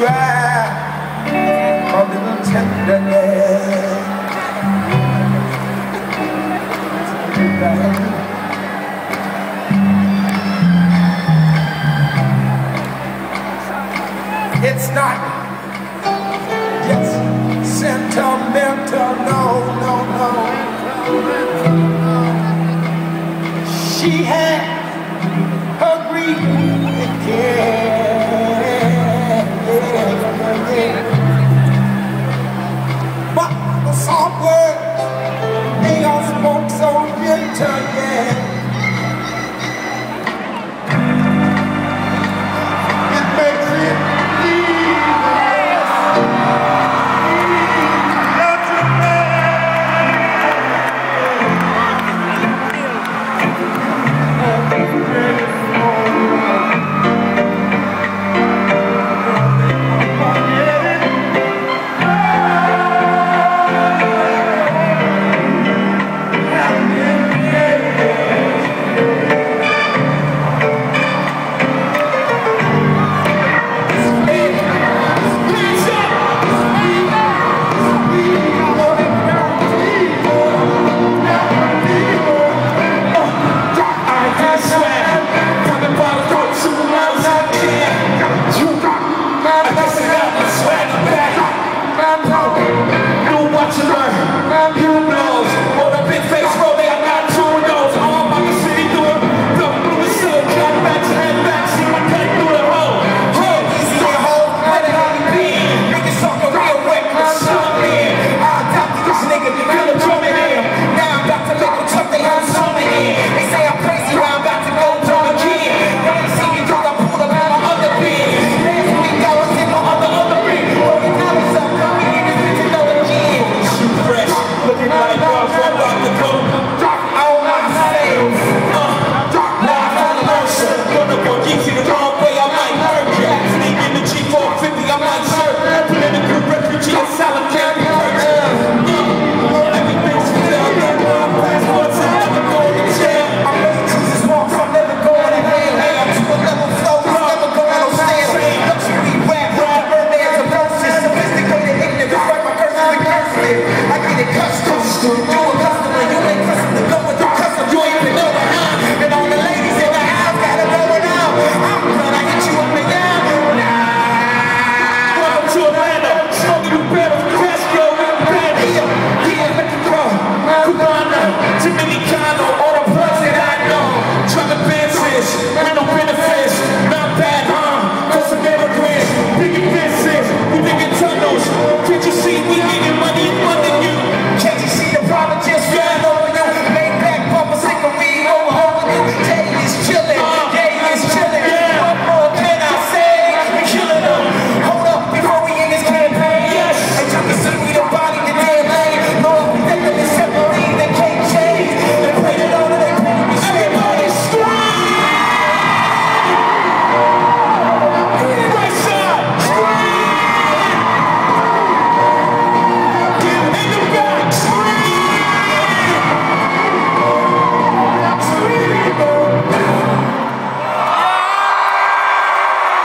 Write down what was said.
cry a little tenderness. It's not just sentimental, no, no, no. She had her grief.